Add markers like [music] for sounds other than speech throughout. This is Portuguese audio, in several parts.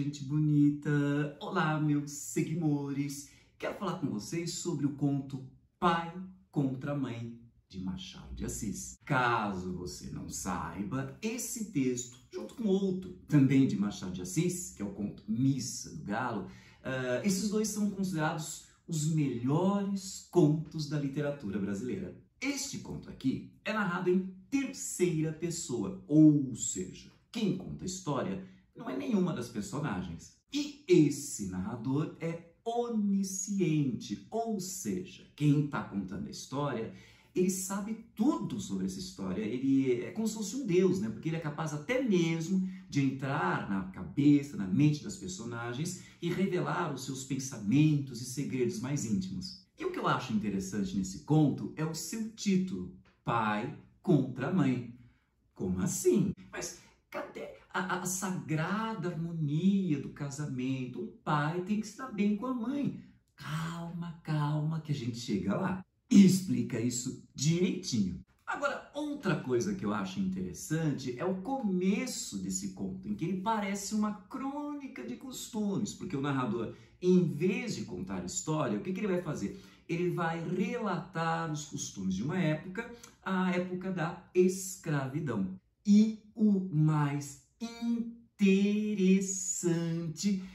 gente bonita! Olá, meus seguidores! Quero falar com vocês sobre o conto Pai contra Mãe de Machado de Assis. Caso você não saiba, esse texto, junto com outro também de Machado de Assis, que é o conto Missa do Galo, uh, esses dois são considerados os melhores contos da literatura brasileira. Este conto aqui é narrado em terceira pessoa, ou seja, quem conta a história não é nenhuma das personagens. E esse narrador é onisciente, ou seja, quem está contando a história, ele sabe tudo sobre essa história. Ele é como se fosse um deus, né? Porque ele é capaz até mesmo de entrar na cabeça, na mente das personagens e revelar os seus pensamentos e segredos mais íntimos. E o que eu acho interessante nesse conto é o seu título, Pai contra Mãe. Como assim? Mas Cadê a, a, sagrada harmonia do casamento? O pai tem que estar bem com a mãe. Calma, calma, que a gente chega lá e explica isso direitinho. Agora, outra coisa que eu acho interessante é o começo desse conto, em que ele parece uma crônica de costumes, porque o narrador, em vez de contar a história, o que, que ele vai fazer? Ele vai relatar os costumes de uma época, a época da escravidão. E o mais interessante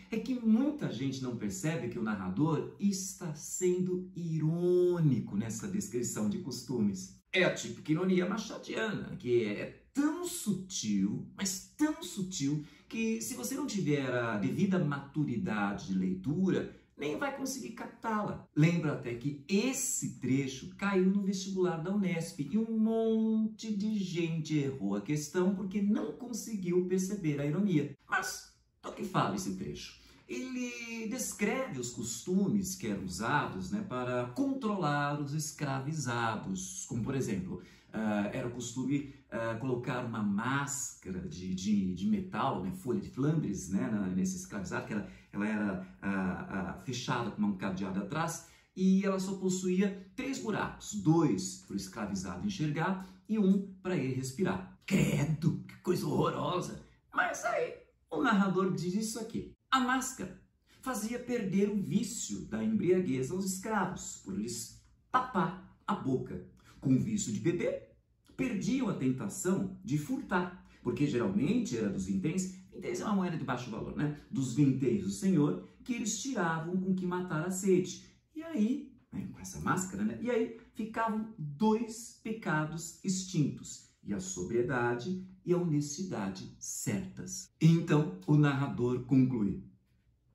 é que muita gente não percebe que o narrador está sendo irônico nessa descrição de costumes. É a típica ironia machadiana, que é tão sutil, mas tão sutil, que se você não tiver a devida maturidade de leitura, nem vai conseguir captá-la. Lembra até que esse trecho caiu no vestibular da Unesp e um monte de gente errou a questão porque não conseguiu perceber a ironia. Mas do que fala esse trecho? Ele descreve os costumes que eram usados né, para controlar os escravizados, como por exemplo, uh, era costume uh, colocar uma máscara de, de, de metal, né, folha de Flandres, né, nesse escravizado, que era, ela era uh, fechada com um cadeado atrás, e ela só possuía três buracos, dois para o escravizado enxergar e um para ele respirar. Credo, que coisa horrorosa! Mas aí o narrador diz isso aqui. A máscara fazia perder o vício da embriaguez aos escravos, por lhes tapar a boca. Com vício de beber, perdiam a tentação de furtar, porque geralmente era dos vinténs, vinténs é uma moeda de baixo valor, né? Dos vinténs do Senhor, que eles tiravam com que matar a sede. E aí, né, com essa máscara, né? E aí ficavam dois pecados extintos, e a sobriedade e a honestidade certas. Então o narrador conclui: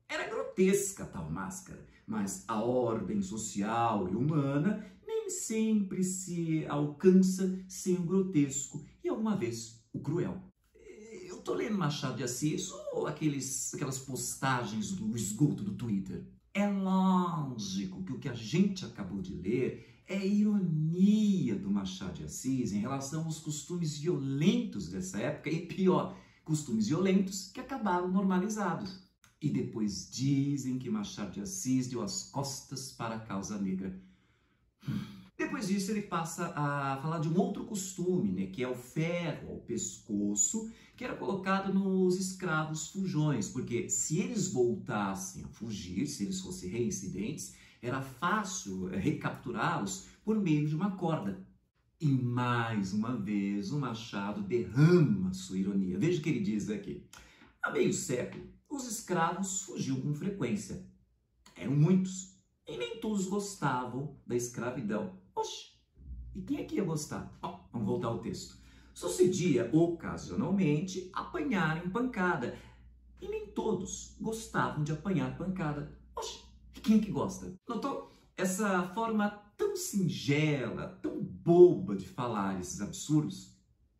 era grotesca tal máscara, mas a ordem social e humana sempre se alcança sem o grotesco e alguma vez o cruel. Eu tô lendo Machado de Assis ou aqueles, aquelas postagens do esgoto do Twitter. É lógico que o que a gente acabou de ler é ironia do Machado de Assis em relação aos costumes violentos dessa época e pior, costumes violentos que acabaram normalizados. E depois dizem que Machado de Assis deu as costas para a causa negra. Depois disso, ele passa a falar de um outro costume, né, que é o ferro ao pescoço, que era colocado nos escravos fujões, porque se eles voltassem a fugir, se eles fossem reincidentes, era fácil eh, recapturá-los por meio de uma corda. E mais uma vez o Machado derrama sua ironia. Veja o que ele diz aqui. Há meio século, os escravos fugiam com frequência. Eram muitos, e nem todos gostavam da escravidão. Oxe, e quem é que ia gostar? Oh, vamos voltar ao texto. Sucedia, ocasionalmente, apanhar em pancada. E nem todos gostavam de apanhar pancada. Oxe, quem que gosta? Notou? Essa forma tão singela, tão boba de falar esses absurdos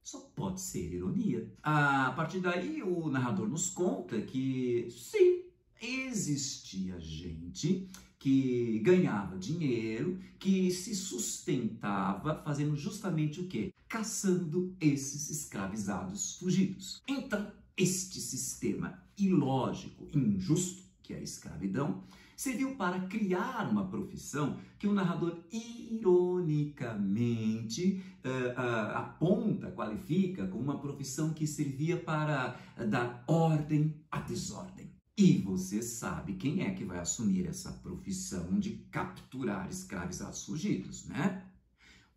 só pode ser ironia. A partir daí, o narrador nos conta que, sim, existia gente que ganhava dinheiro, que se sustentava fazendo justamente o quê? Caçando esses escravizados fugidos. Então, este sistema ilógico, injusto, que é a escravidão, serviu para criar uma profissão que o narrador ironicamente uh, uh, aponta, qualifica como uma profissão que servia para dar ordem à desordem. E você sabe quem é que vai assumir essa profissão de capturar escravizados fugidos, né?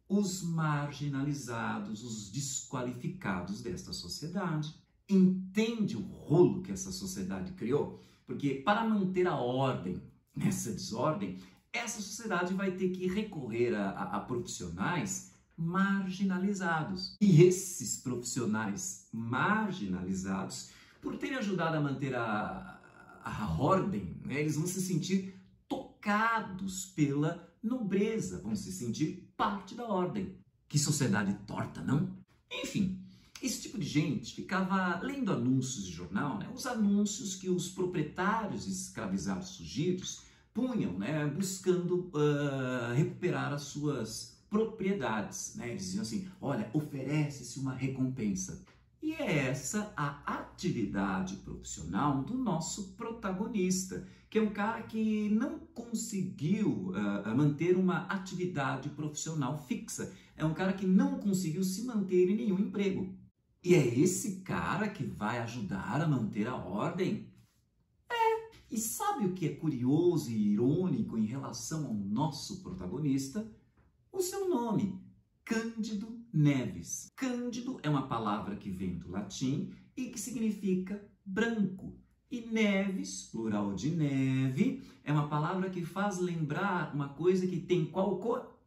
Os marginalizados, os desqualificados desta sociedade. Entende o rolo que essa sociedade criou? Porque para manter a ordem nessa desordem, essa sociedade vai ter que recorrer a, a, a profissionais marginalizados. E esses profissionais marginalizados, por terem ajudado a manter a, a ordem, né, eles vão se sentir tocados pela nobreza, vão se sentir parte da ordem. Que sociedade torta, não? Enfim, esse tipo de gente ficava lendo anúncios de jornal, né, os anúncios que os proprietários escravizados fugidos punham, né, buscando uh, recuperar as suas propriedades. Né? Eles diziam assim: olha, oferece-se uma recompensa. E é essa a atividade profissional do nosso protagonista, que é um cara que não conseguiu uh, manter uma atividade profissional fixa. É um cara que não conseguiu se manter em nenhum emprego. E é esse cara que vai ajudar a manter a ordem? E sabe o que é curioso e irônico em relação ao nosso protagonista? O seu nome, Cândido Neves. Cândido é uma palavra que vem do latim e que significa branco. E Neves, plural de neve, é uma palavra que faz lembrar uma coisa que tem qual cor?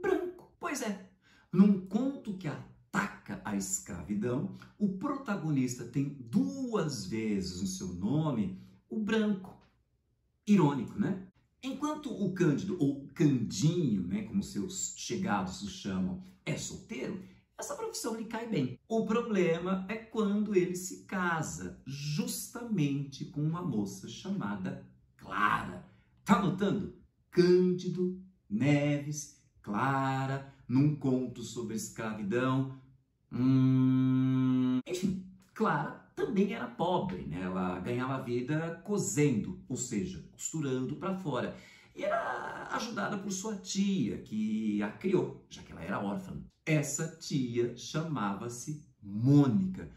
Branco. Pois é, num conto que ataca a escravidão, o protagonista tem duas vezes no seu nome o branco. Irônico, né? Enquanto o Cândido, ou Candinho, né, como seus chegados o chamam, é solteiro, essa profissão lhe cai bem. O problema é quando ele se casa, justamente com uma moça chamada Clara. Tá notando? Cândido, Neves, Clara, num conto sobre escravidão. Hum... Enfim, Clara também era pobre, né? Ela ganhava vida cozendo, ou seja, costurando para fora. E era ajudada por sua tia, que a criou, já que ela era órfã. Essa tia chamava-se Mônica.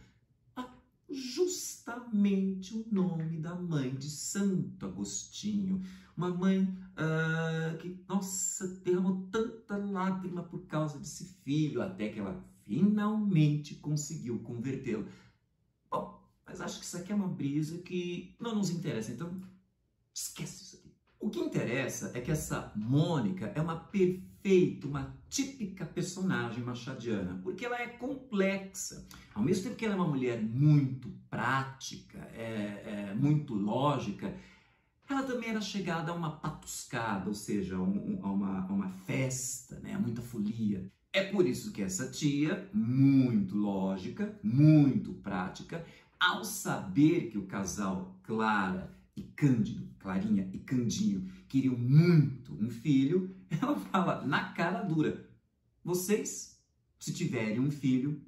Ah, justamente o nome da mãe de Santo Agostinho. Uma mãe uh, que, nossa, derramou tanta lágrima por causa desse filho, até que ela finalmente conseguiu convertê-lo mas acho que isso aqui é uma brisa que não nos interessa, então esquece isso aqui. O que interessa é que essa Mônica é uma perfeita, uma típica personagem machadiana, porque ela é complexa. Ao mesmo tempo que ela é uma mulher muito prática, é, é muito lógica, ela também era chegada a uma patuscada, ou seja, a, a, uma, a uma festa, né, muita folia. É por isso que essa tia, muito lógica, muito prática, ao saber que o casal Clara e Cândido, Clarinha e Candinho, queriam muito um filho, [laughs] ela fala na cara dura: vocês, se tiverem um filho,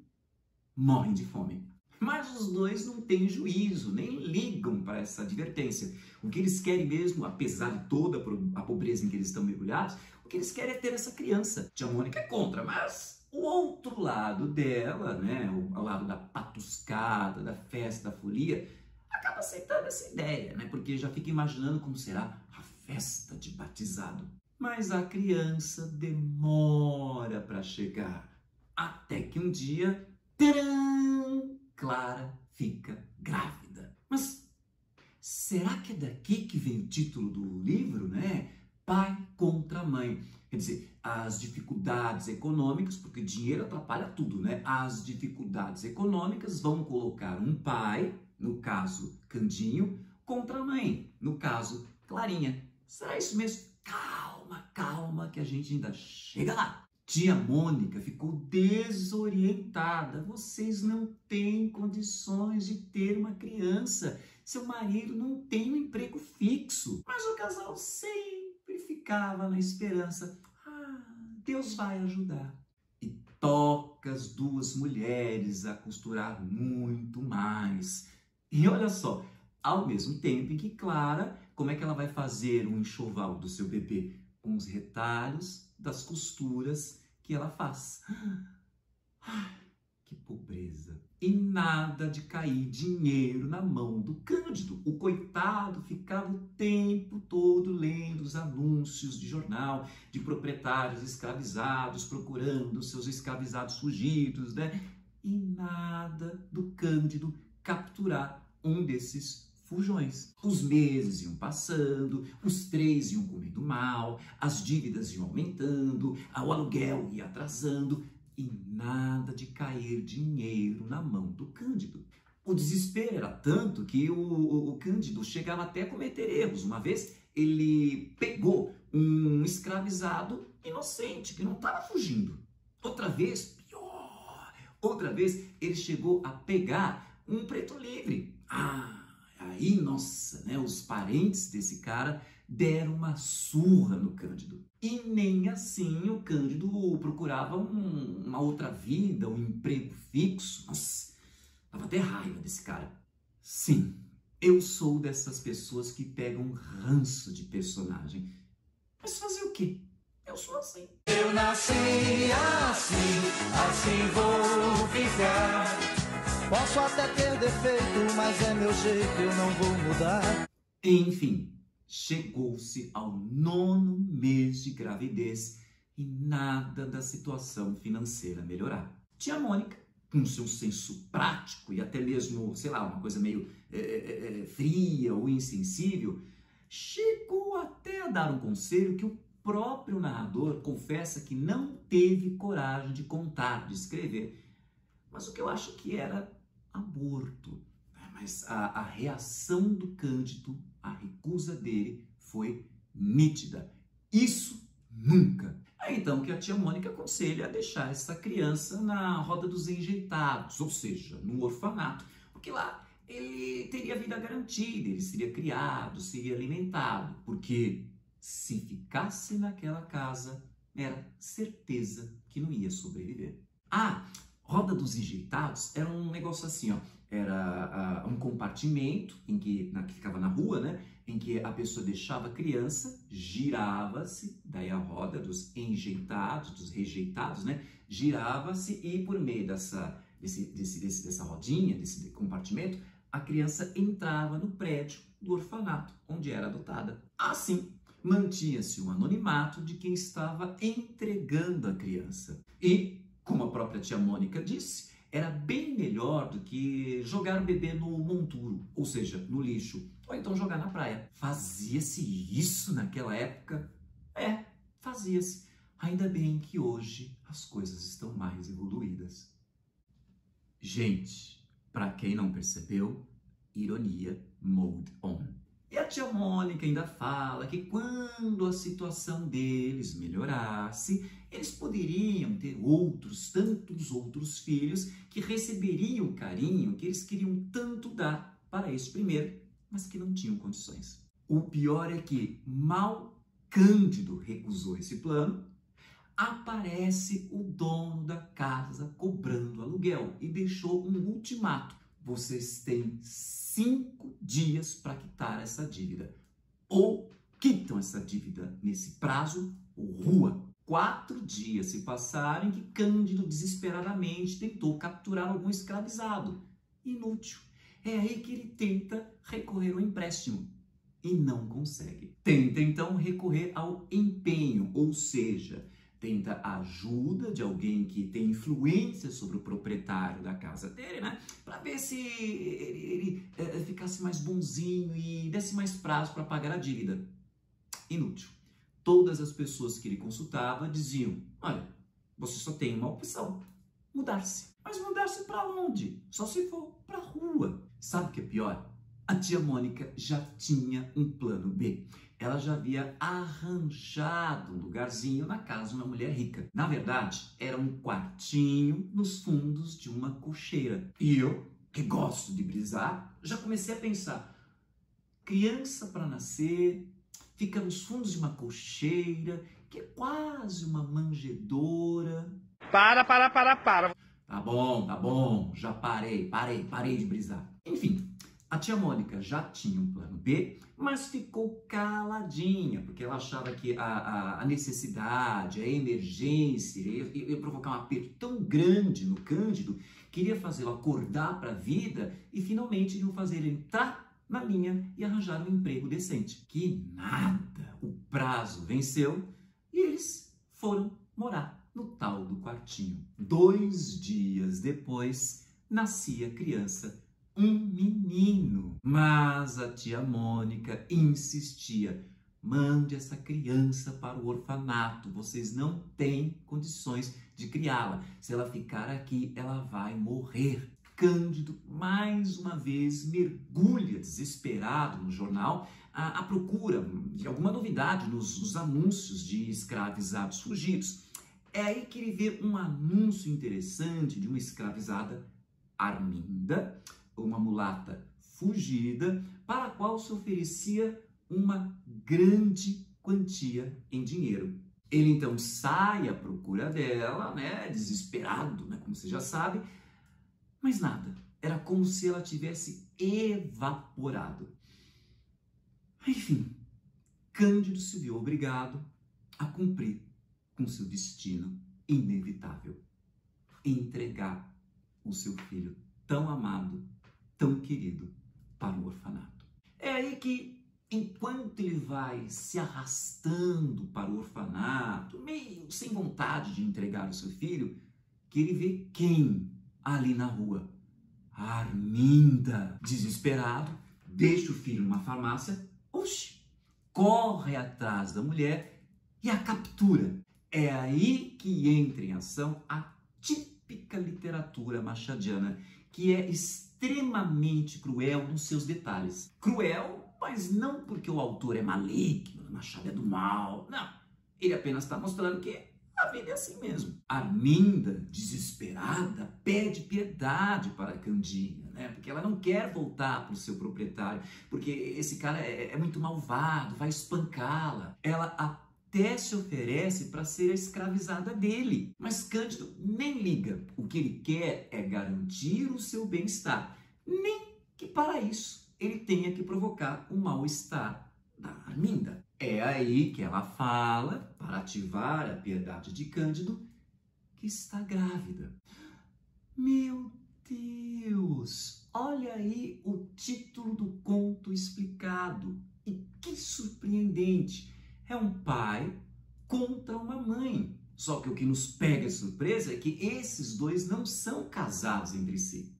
morrem de fome. Mas os dois não têm juízo, nem ligam para essa advertência. O que eles querem mesmo, apesar de toda a pobreza em que eles estão mergulhados, o que eles querem é ter essa criança. Tia Mônica é contra, mas o outro lado dela, né, o lado da patuscada, da festa, da folia, acaba aceitando essa ideia, né, porque já fica imaginando como será a festa de batizado. Mas a criança demora para chegar, até que um dia, tcharam, Clara fica grávida. Mas será que é daqui que vem o título do livro, né? pai contra mãe. Quer dizer, as dificuldades econômicas, porque dinheiro atrapalha tudo, né? As dificuldades econômicas vão colocar um pai, no caso Candinho, contra a mãe, no caso Clarinha. Será isso mesmo? Calma, calma, que a gente ainda chega lá. Tia Mônica ficou desorientada. Vocês não têm condições de ter uma criança. Seu marido não tem um emprego fixo. Mas o casal sempre ficava na esperança, ah, Deus vai ajudar. E toca as duas mulheres a costurar muito mais. E olha só, ao mesmo tempo em que Clara, como é que ela vai fazer o enxoval do seu bebê? Com os retalhos das costuras que ela faz. Ah, que pobreza. E nada de cair dinheiro na mão do Cândido. O coitado ficava o tempo todo lendo os anúncios de jornal de proprietários escravizados procurando seus escravizados fugidos, né? E nada do Cândido capturar um desses fujões. Os meses iam passando, os três iam comendo mal, as dívidas iam aumentando, o aluguel ia atrasando e nada de cair dinheiro na mão do Cândido. O desespero era tanto que o, o, o Cândido chegava até a cometer erros. Uma vez ele pegou um escravizado inocente, que não estava fugindo. Outra vez, pior, outra vez ele chegou a pegar um preto livre. Ah, aí, nossa, né, os parentes desse cara deram uma surra no Cândido. E nem assim o Cândido procurava um, uma outra vida, um emprego fixo. Nossa, dava até raiva desse cara. Sim, eu sou dessas pessoas que pegam ranço de personagem. Mas fazer o quê? Eu sou assim. Eu nasci assim, assim vou ficar. Posso até ter defeito, mas é meu jeito, eu não vou mudar. Enfim, Chegou-se ao nono mês de gravidez e nada da situação financeira melhorar. Tia Mônica, com seu senso prático e até mesmo, sei lá, uma coisa meio é, é, fria ou insensível, chegou até a dar um conselho que o próprio narrador confessa que não teve coragem de contar, de escrever, mas o que eu acho que era aborto. Mas a, a reação do Cândido a recusa dele foi nítida. Isso nunca. É então que a tia Mônica aconselha a deixar essa criança na roda dos enjeitados, ou seja, no orfanato, porque lá ele teria vida garantida, ele seria criado, seria alimentado, porque se ficasse naquela casa, era certeza que não ia sobreviver. Ah, roda dos enjeitados era um negócio assim, ó era uh, um compartimento em que, na, que ficava na rua, né? Em que a pessoa deixava a criança, girava-se, daí a roda dos enjeitados, dos rejeitados, né? Girava-se e por meio dessa, desse, desse, desse, dessa rodinha, desse compartimento, a criança entrava no prédio do orfanato onde era adotada. Assim, mantinha-se o anonimato de quem estava entregando a criança. E, como a própria tia Mônica disse, era bem melhor do que jogar o bebê no monturo, ou seja, no lixo, ou então jogar na praia. Fazia-se isso naquela época? É, fazia-se. Ainda bem que hoje as coisas estão mais evoluídas. Gente, para quem não percebeu, ironia mode on. E a tia Mônica ainda fala que quando a situação deles melhorasse, eles poderiam ter outros, tantos outros filhos que receberiam o carinho que eles queriam tanto dar para esse primeiro, mas que não tinham condições. O pior é que, mal Cândido recusou esse plano, aparece o dono da casa cobrando aluguel e deixou um ultimato vocês têm cinco dias para quitar essa dívida. Ou quitam essa dívida nesse prazo, ou rua. Quatro dias se passaram em que Cândido desesperadamente tentou capturar algum escravizado. Inútil. É aí que ele tenta recorrer ao empréstimo e não consegue. Tenta então recorrer ao empenho, ou seja, tenta a ajuda de alguém que tem influência sobre o proprietário da casa dele, né? Para ver se ele, ele é, ficasse mais bonzinho e desse mais prazo para pagar a dívida. Inútil. Todas as pessoas que ele consultava diziam: Olha, você só tem uma opção: mudar-se. Mas mudar-se para onde? Só se for para a rua. Sabe o que é pior? A tia Mônica já tinha um plano B ela já havia arranjado um lugarzinho na casa de uma mulher rica. Na verdade, era um quartinho nos fundos de uma cocheira. E eu, que gosto de brisar, já comecei a pensar: criança para nascer, fica nos fundos de uma cocheira, que é quase uma manjedora. Para, para, para, para. Tá bom, tá bom, já parei, parei, parei de brisar. Enfim, A tia Mônica já tinha um plano B, mas ficou caladinha, porque ela achava que a, a, a necessidade, a emergência ia, ia, provocar um aperto tão grande no Cândido que iria fazê-lo acordar para a vida e finalmente iria fazer ele entrar na linha e arranjar um emprego decente. Que nada! O prazo venceu e eles foram morar no tal do quartinho. Dois dias depois, nascia a criança um menino. Mas a tia Mônica insistia: mande essa criança para o orfanato, vocês não têm condições de criá-la. Se ela ficar aqui, ela vai morrer. Cândido, mais uma vez, mergulha desesperado no jornal à, à procura de alguma novidade nos, nos anúncios de escravizados fugidos. É aí que ele vê um anúncio interessante de uma escravizada, Arminda, uma mulata fugida, para a qual se oferecia uma grande quantia em dinheiro. Ele então sai à procura dela, né, desesperado, né, como você já sabe, mas nada. Era como se ela tivesse evaporado. Enfim, Cândido se viu obrigado a cumprir com seu destino inevitável, entregar o seu filho tão amado tão querido para o orfanato. É aí que, enquanto ele vai se arrastando para o orfanato, meio sem vontade de entregar o seu filho, que ele vê quem ali na rua? Arminda, desesperado, deixa o filho numa farmácia, oxe, corre atrás da mulher e a captura. É aí que entra em ação a típica literatura machadiana, que é extremamente cruel nos seus detalhes. Cruel, mas não porque o autor é maligno, Machado é do mal. Não. Ele apenas está mostrando que a vida é assim mesmo. Arminda, desesperada, pede piedade para Candinha, né? Porque ela não quer voltar para o seu proprietário, porque esse cara é, é muito malvado, vai espancá-la. Ela até se oferece para ser a escravizada dele. Mas Cândido nem liga. O que ele quer é garantir o seu bem-estar. Nem que para isso ele tenha que provocar o mal-estar da Arminda. É aí que ela fala, para ativar a piedade de Cândido, que está grávida. Meu Deus! Olha aí o título do conto explicado. E que surpreendente! é um pai contra uma mãe. Só que o que nos pega de surpresa é que esses dois não são casados entre si.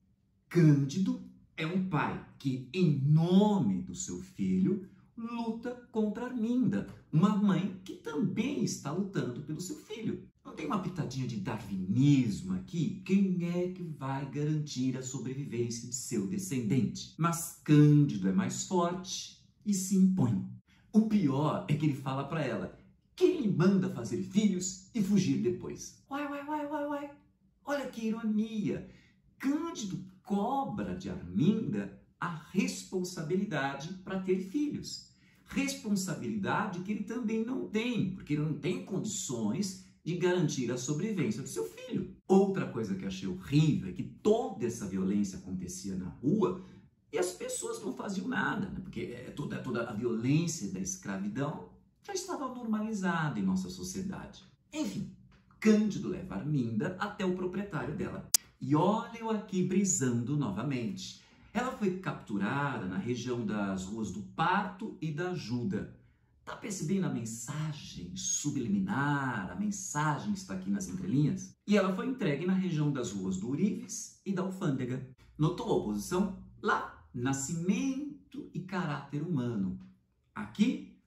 Cândido é um pai que, em nome do seu filho, luta contra Arminda, uma mãe que também está lutando pelo seu filho. Não tem uma pitadinha de darwinismo aqui? Quem é que vai garantir a sobrevivência de seu descendente? Mas Cândido é mais forte e se impõe. O pior é que ele fala para ela: quem lhe manda fazer filhos e fugir depois? Uai, uai, uai, uai, uai. Olha que ironia. Cândido cobra de Arminda a responsabilidade para ter filhos. Responsabilidade que ele também não tem, porque ele não tem condições de garantir a sobrevivência do seu filho. Outra coisa que achei horrível é que toda essa violência acontecia na rua e as pessoas não faziam nada, né? porque é toda, toda a violência da escravidão já estava normalizada em nossa sociedade. Enfim, Cândido leva Arminda até o proprietário dela. E olha eu aqui brisando novamente. Ela foi capturada na região das ruas do Parto e da Ajuda. Tá percebendo a mensagem subliminar, a mensagem que está aqui nas entrelinhas? E ela foi entregue na região das ruas do Urives e da Alfândega. Notou a oposição? Lá nascimento e caráter humano. Aqui,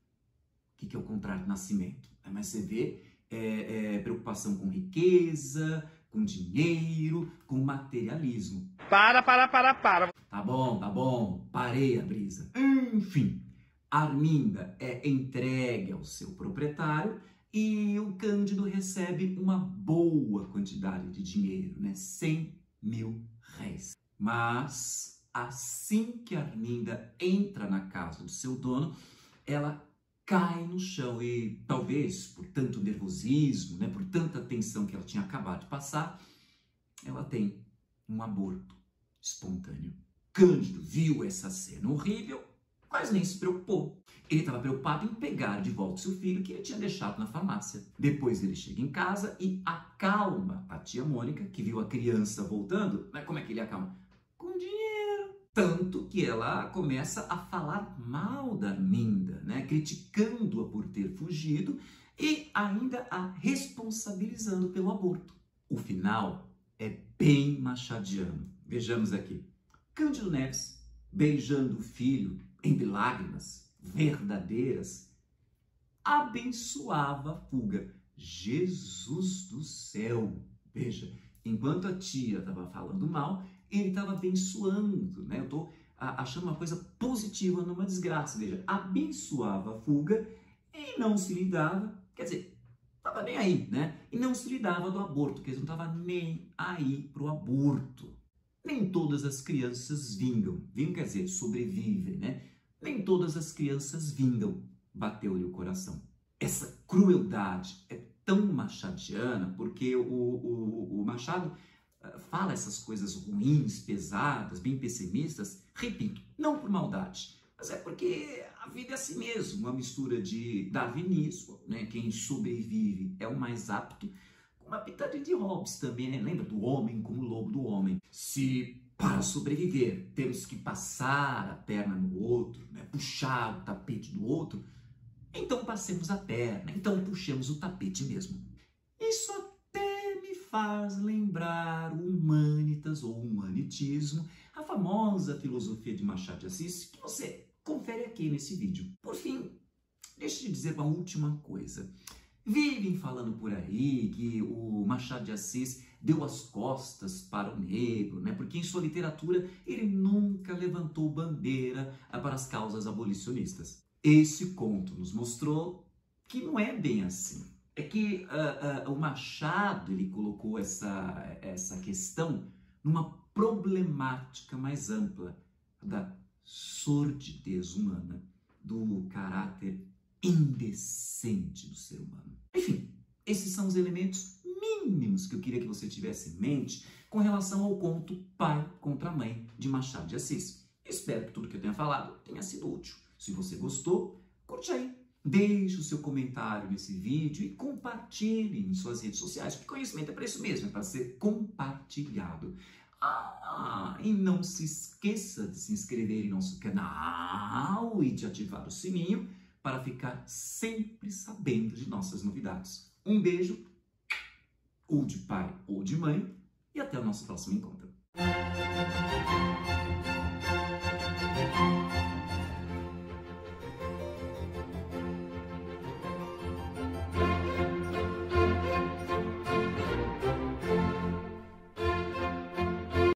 o que, é o contrário de nascimento? É, mas você vê é, é, preocupação com riqueza, com dinheiro, com materialismo. Para, para, para, para. Tá bom, tá bom. Parei a brisa. Enfim, Arminda é entregue ao seu proprietário e o Cândido recebe uma boa quantidade de dinheiro, né? 100 mil réis. Mas assim que Arminda entra na casa do seu dono, ela cai no chão e talvez por tanto nervosismo, né, por tanta tensão que ela tinha acabado de passar, ela tem um aborto espontâneo. Cândido viu essa cena horrível, mas nem se preocupou. Ele estava preocupado em pegar de volta seu filho que ele tinha deixado na farmácia. Depois ele chega em casa e acalma a tia Mônica, que viu a criança voltando. Mas como é que ele acalma? Com dinheiro. Tanto que ela começa a falar mal da Arminda, né? criticando-a por ter fugido e ainda a responsabilizando pelo aborto. O final é bem machadiano. Vejamos aqui. Cândido Neves beijando o filho entre lágrimas verdadeiras, abençoava a fuga. Jesus do céu! Veja, enquanto a tia estava falando mal, ele estava abençoando, né? Eu estou achando uma coisa positiva numa desgraça. Veja, abençoava a fuga e não se lidava, quer dizer, estava nem aí, né? E não se lidava do aborto, quer dizer, não estava nem aí para o aborto. Nem todas as crianças vingam, vingam quer dizer, sobrevivem, né? Nem todas as crianças vingam, bateu-lhe o coração. Essa crueldade é tão machadiana porque o, o, o Machado eh, fala essas coisas ruins, pesadas, bem pessimistas, repito, não por maldade, mas é porque a vida é assim mesmo, uma mistura de darwinismo, né? quem sobrevive é o mais apto, uma pitadinha de Hobbes também, né? lembra do homem como lobo do homem. Se para sobreviver, temos que passar a perna no outro, né? puxar o tapete do outro. Então passemos a perna, então puxemos o tapete mesmo. Isso até me faz lembrar o humanitas ou humanitismo, a famosa filosofia de Machado de Assis, que você confere aqui nesse vídeo. Por fim, deixa eu dizer uma última coisa. Vivem falando por aí que o Machado de Assis deu as costas para o negro, né? porque em sua literatura ele nunca levantou bandeira para as causas abolicionistas. Esse conto nos mostrou que não é bem assim. É que uh, uh, o Machado ele colocou essa, essa questão numa problemática mais ampla da sordidez humana, do caráter indecente do ser humano. Enfim, esses são os elementos mínimos que eu queria que você tivesse em mente com relação ao conto Pai contra Mãe de Machado de Assis. Espero que tudo que eu tenha falado tenha sido útil. Se você gostou, curte aí. Deixe o seu comentário nesse vídeo e compartilhe em suas redes sociais, porque conhecimento é para isso mesmo, é para ser compartilhado. Ah, e não se esqueça de se inscrever em nosso canal e de ativar o sininho para ficar sempre sabendo de nossas novidades. Um beijo, ou de pai ou de mãe, e até o nosso próximo encontro.